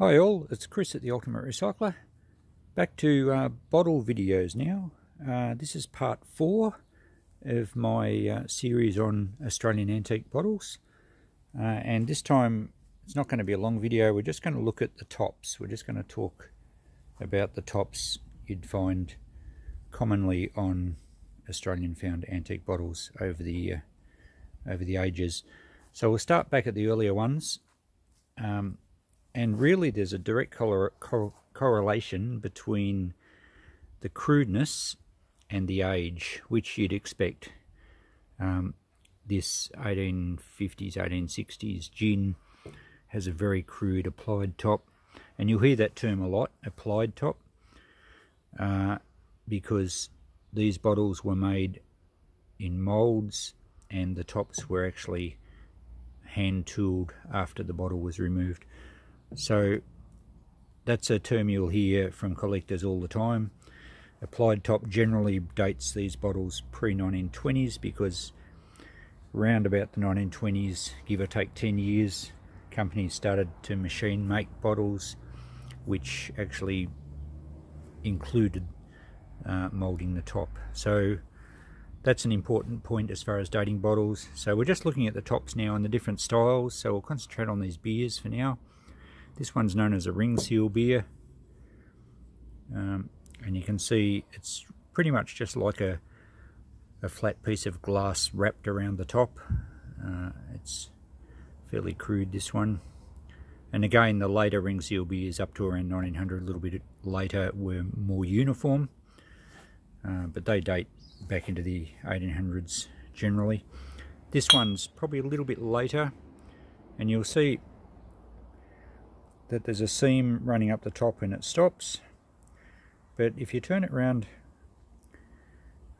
Hi all, it's Chris at the Ultimate Recycler. Back to uh, bottle videos now. Uh, this is part four of my uh, series on Australian antique bottles. Uh, and this time it's not going to be a long video, we're just going to look at the tops. We're just going to talk about the tops you'd find commonly on Australian found antique bottles over the uh, over the ages. So we'll start back at the earlier ones. Um, and really there's a direct cor cor correlation between the crudeness and the age, which you'd expect. Um, this 1850s, 1860s gin has a very crude applied top, and you'll hear that term a lot, applied top, uh, because these bottles were made in moulds and the tops were actually hand tooled after the bottle was removed. So that's a term you'll hear from collectors all the time. Applied top generally dates these bottles pre-1920s because around about the 1920s, give or take 10 years, companies started to machine make bottles which actually included uh, moulding the top. So that's an important point as far as dating bottles. So we're just looking at the tops now and the different styles. So we'll concentrate on these beers for now. This one's known as a ring seal beer. Um, and you can see it's pretty much just like a, a flat piece of glass wrapped around the top. Uh, it's fairly crude this one. And again, the later ring seal beers up to around 1900, a little bit later, were more uniform. Uh, but they date back into the 1800s generally. This one's probably a little bit later, and you'll see that there's a seam running up the top when it stops. But if you turn it around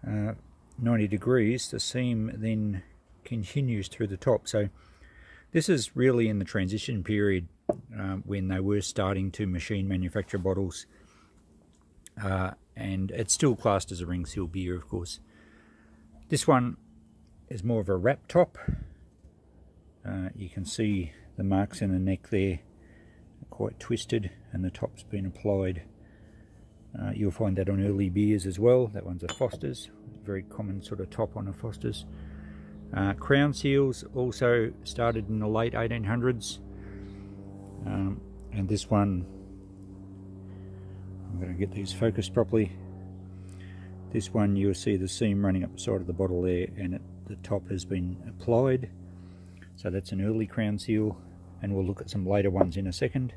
uh, 90 degrees the seam then continues through the top. So this is really in the transition period uh, when they were starting to machine manufacture bottles. Uh, and it's still classed as a ring seal beer of course. This one is more of a wrap top. Uh, you can see the marks in the neck there quite twisted and the top's been applied. Uh, you'll find that on early beers as well. That one's a Foster's, very common sort of top on a Foster's. Uh, crown seals also started in the late 1800s. Um, and this one, I'm going to get these focused properly. This one you'll see the seam running up the side of the bottle there and it, the top has been applied. So that's an early crown seal and we'll look at some later ones in a second.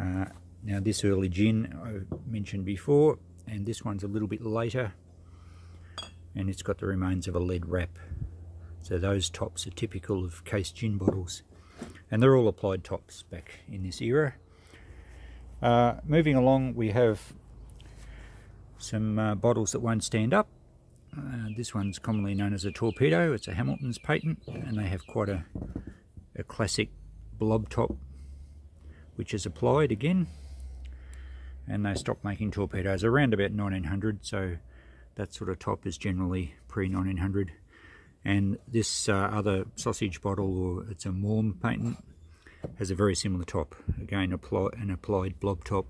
Uh, now this early gin I mentioned before, and this one's a little bit later, and it's got the remains of a lead wrap. So those tops are typical of case gin bottles, and they're all applied tops back in this era. Uh, moving along, we have some uh, bottles that won't stand up. Uh, this one's commonly known as a torpedo. It's a Hamilton's patent, and they have quite a, a classic blob top which is applied again and they stopped making torpedoes around about 1900 so that sort of top is generally pre-1900 and this uh, other sausage bottle or it's a Morm patent has a very similar top. Again apply, an applied blob top.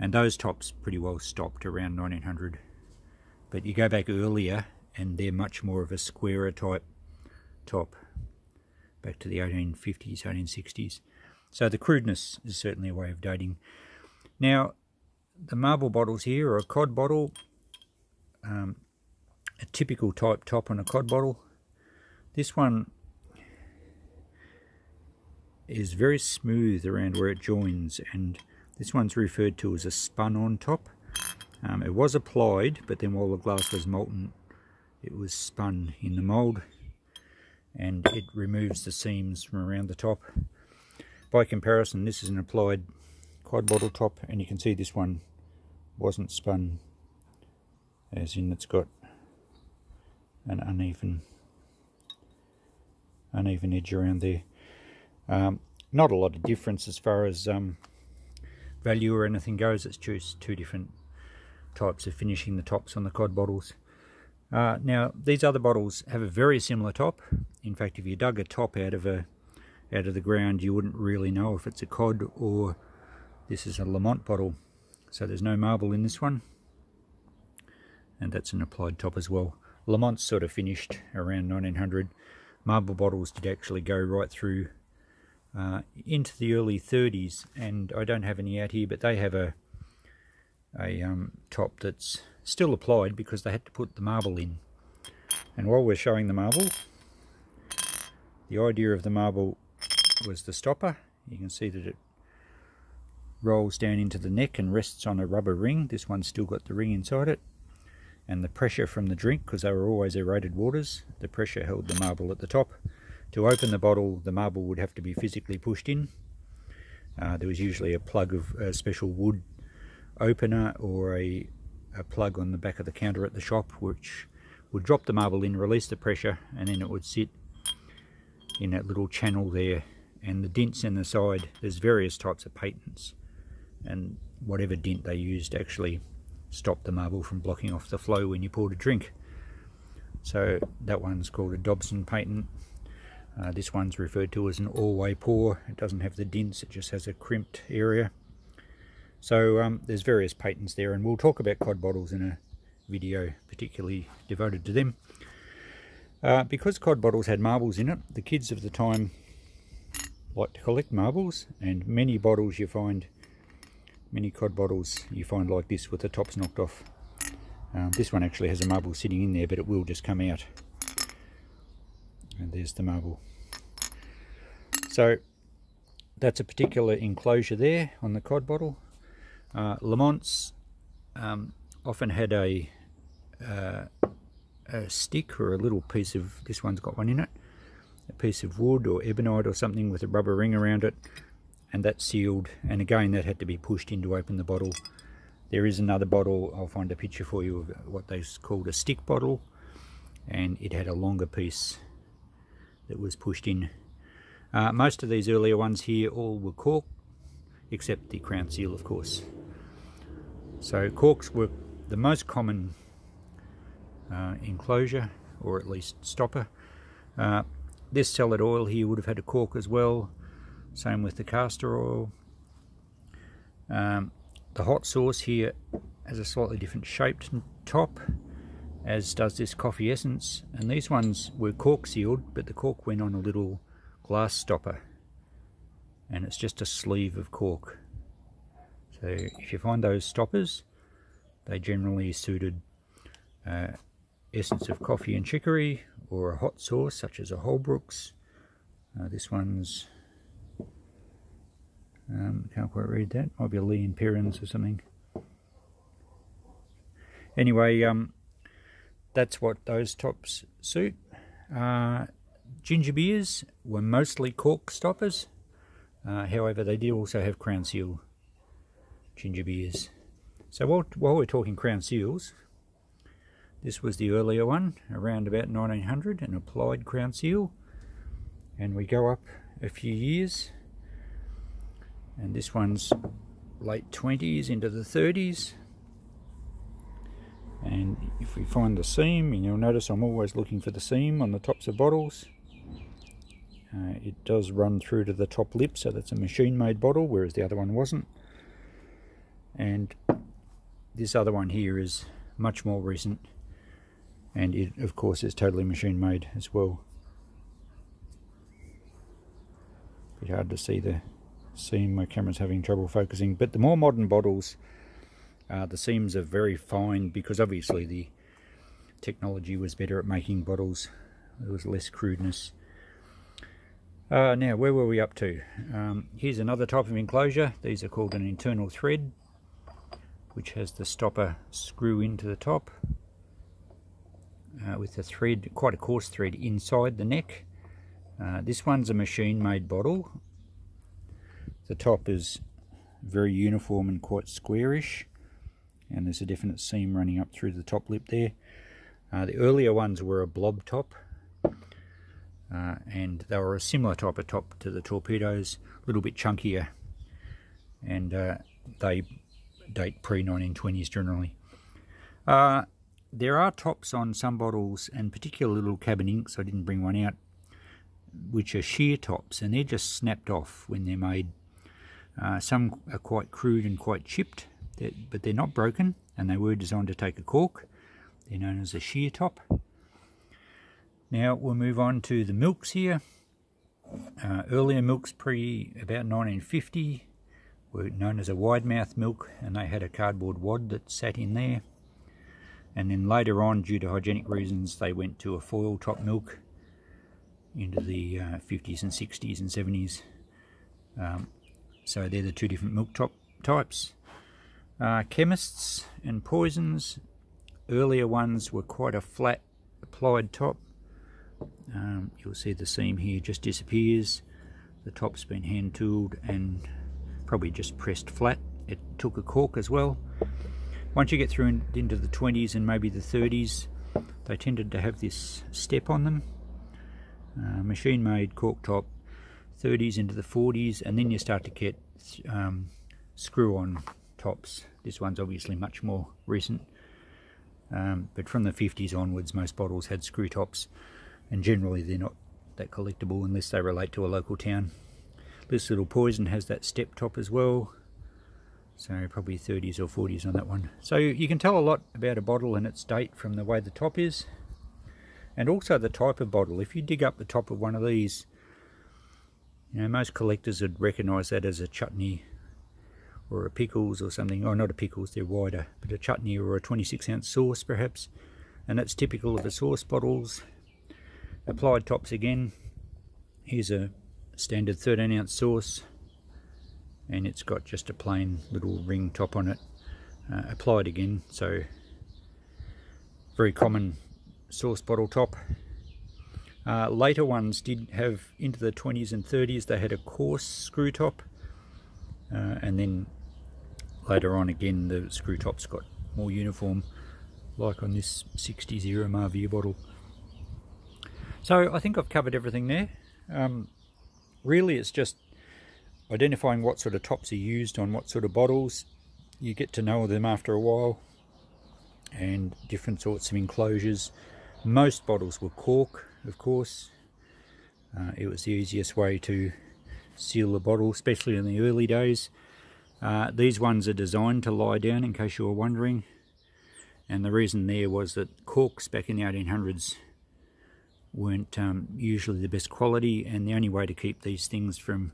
And those tops pretty well stopped around 1900 but you go back earlier and they're much more of a squarer type top back to the 1850s 1860s so the crudeness is certainly a way of dating. Now, the marble bottles here are a Codd bottle, um, a typical type top on a Codd bottle. This one is very smooth around where it joins and this one's referred to as a spun on top. Um, it was applied but then while the glass was molten it was spun in the mould and it removes the seams from around the top by comparison, this is an applied Codd bottle top, and you can see this one wasn't spun, as in it's got an uneven uneven edge around there. Um, not a lot of difference as far as um, value or anything goes. It's just two different types of finishing the tops on the Codd bottles. Uh, now, these other bottles have a very similar top. In fact, if you dug a top out of a out of the ground you wouldn't really know if it's a Codd or this is a Lamont bottle. So there's no marble in this one. And that's an applied top as well. Lamont's sort of finished around 1900 marble bottles did actually go right through uh, into the early 30s and I don't have any out here but they have a a um, top that's still applied because they had to put the marble in. And while we're showing the marble the idea of the marble was the stopper. You can see that it rolls down into the neck and rests on a rubber ring. This one's still got the ring inside it. And the pressure from the drink because they were always aerated waters the pressure held the marble at the top. To open the bottle the marble would have to be physically pushed in. Uh, there was usually a plug of a special wood opener or a, a plug on the back of the counter at the shop which would drop the marble in release the pressure and then it would sit in that little channel there and the dints in the side there's various types of patents and whatever dint they used actually stopped the marble from blocking off the flow when you poured a drink. So that one's called a Dobson patent. Uh, this one's referred to as an all-way pour. It doesn't have the dints, it just has a crimped area. So um, there's various patents there and we'll talk about Codd bottles in a video particularly devoted to them. Uh, because Codd bottles had marbles in it, the kids of the time like to collect marbles and many bottles you find many Codd bottles you find like this with the tops knocked off. Um, this one actually has a marble sitting in there, but it will just come out. And there's the marble. So that's a particular enclosure there on the Codd bottle. Uh, Lamont's um, often had a, uh, a stick or a little piece of, this one's got one in it, a piece of wood or ebonite or something with a rubber ring around it and that's sealed. And again that had to be pushed in to open the bottle. There is another bottle I'll find a picture for you of what they called a stick bottle and it had a longer piece that was pushed in. Uh, most of these earlier ones here all were cork except the crown seal of course so corks were the most common uh, enclosure or at least stopper uh, this salad oil here would have had a cork as well same with the castor oil. Um, the hot sauce here has a slightly different shaped top, as does this coffee essence. And these ones were cork sealed, but the cork went on a little glass stopper. And it's just a sleeve of cork. So if you find those stoppers, they generally suited uh, essence of coffee and chicory or a hot sauce such as a Holbrook's. Uh, this one's um, can't quite read that. Might be a Lea and Perrins or something. Anyway, um, that's what those tops suit. Uh, ginger beers were mostly cork stoppers. Uh, however, they did also have crown seal ginger beers. So while, while we're talking crown seals, this was the earlier one, around about 1900, an applied crown seal. And we go up a few years and this one's late 20s into the 30s and if we find the seam and you'll notice I'm always looking for the seam on the tops of bottles uh, it does run through to the top lip so that's a machine made bottle whereas the other one wasn't and this other one here is much more recent. And it of course is totally machine made as well. Bit hard to see the seam my camera's having trouble focusing but the more modern bottles uh, the seams are very fine because obviously the technology was better at making bottles. There was less crudeness. Uh, now where were we up to? Um, here's another type of enclosure. These are called an internal thread which has the stopper screw into the top uh, with a thread quite a coarse thread inside the neck uh, this one's a machine made bottle the top is very uniform and quite squarish and there's a definite seam running up through the top lip there. Uh, the earlier ones were a blob top uh, and they were a similar type of top to the torpedoes, a little bit chunkier and uh, they date pre-1920s generally. Uh, there are tops on some bottles and particular little cabin inks, I didn't bring one out, which are shear tops and they're just snapped off when they're made. Uh, some are quite crude and quite chipped, but they're not broken and they were designed to take a cork. They're known as a shear top. Now we'll move on to the milks here. Uh, earlier milks pre about 1950 were known as a wide mouth milk and they had a cardboard wad that sat in there. And then later on, due to hygienic reasons, they went to a foil top milk into the uh, 50s and 60s and 70s. Um, so they're the two different milk top types. Uh, chemists and poisons, earlier ones were quite a flat applied top. Um, you'll see the seam here just disappears. The top's been hand tooled and probably just pressed flat. It took a cork as well. Once you get through in, into the 20s and maybe the 30s, they tended to have this step on them. Uh, machine made cork top, 30s into the 40s, and then you start to get um, screw on tops. This one's obviously much more recent. Um, but from the 50s onwards, most bottles had screw tops, and generally they're not that collectible unless they relate to a local town. This little poison has that step top as well, so probably 30s or 40s on that one. So you can tell a lot about a bottle and its date from the way the top is, and also the type of bottle. If you dig up the top of one of these, you know, most collectors would recognise that as a chutney or a pickles or something. Oh, not a pickles, they're wider, but a chutney or a 26 ounce sauce perhaps. And that's typical of the sauce bottles. Applied tops again. Here's a standard 13 ounce sauce and it's got just a plain little ring top on it. Uh, applied again, so very common sauce bottle top. Uh, later ones did have into the 20s and 30s they had a coarse screw top uh, and then later on again the screw tops got more uniform like on this 60 Zero Marvier bottle. So I think I've covered everything there. Um, really it's just identifying what sort of tops are used on what sort of bottles. You get to know them after a while and different sorts of enclosures. Most bottles were cork of course. Uh, it was the easiest way to seal the bottle especially in the early days. Uh, these ones are designed to lie down in case you were wondering and the reason there was that corks back in the 1800s weren't um, usually the best quality and the only way to keep these things from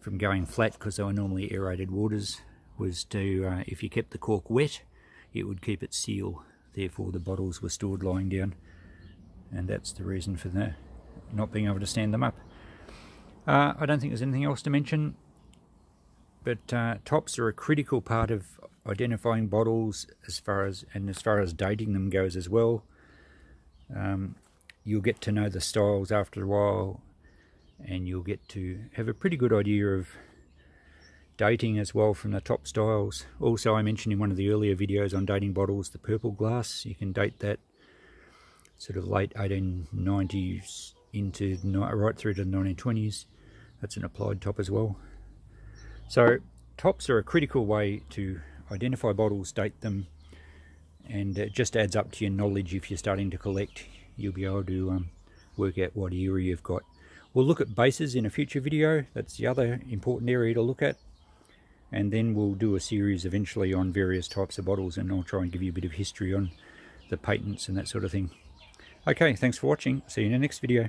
from going flat because they were normally aerated waters was to uh, if you kept the cork wet it would keep it sealed therefore the bottles were stored lying down and that's the reason for the not being able to stand them up uh, I don't think there's anything else to mention but uh, tops are a critical part of identifying bottles as far as and as far as dating them goes as well. Um, you'll get to know the styles after a while and you'll get to have a pretty good idea of dating as well from the top styles. Also I mentioned in one of the earlier videos on dating bottles the purple glass. You can date that sort of late 1890s into right through to the 1920s. That's an applied top as well. So tops are a critical way to identify bottles, date them, and it just adds up to your knowledge if you're starting to collect. You'll be able to um, work out what era you've got. We'll look at bases in a future video. That's the other important area to look at. And then we'll do a series eventually on various types of bottles and I'll try and give you a bit of history on the patents and that sort of thing. Okay, thanks for watching. See you in the next video.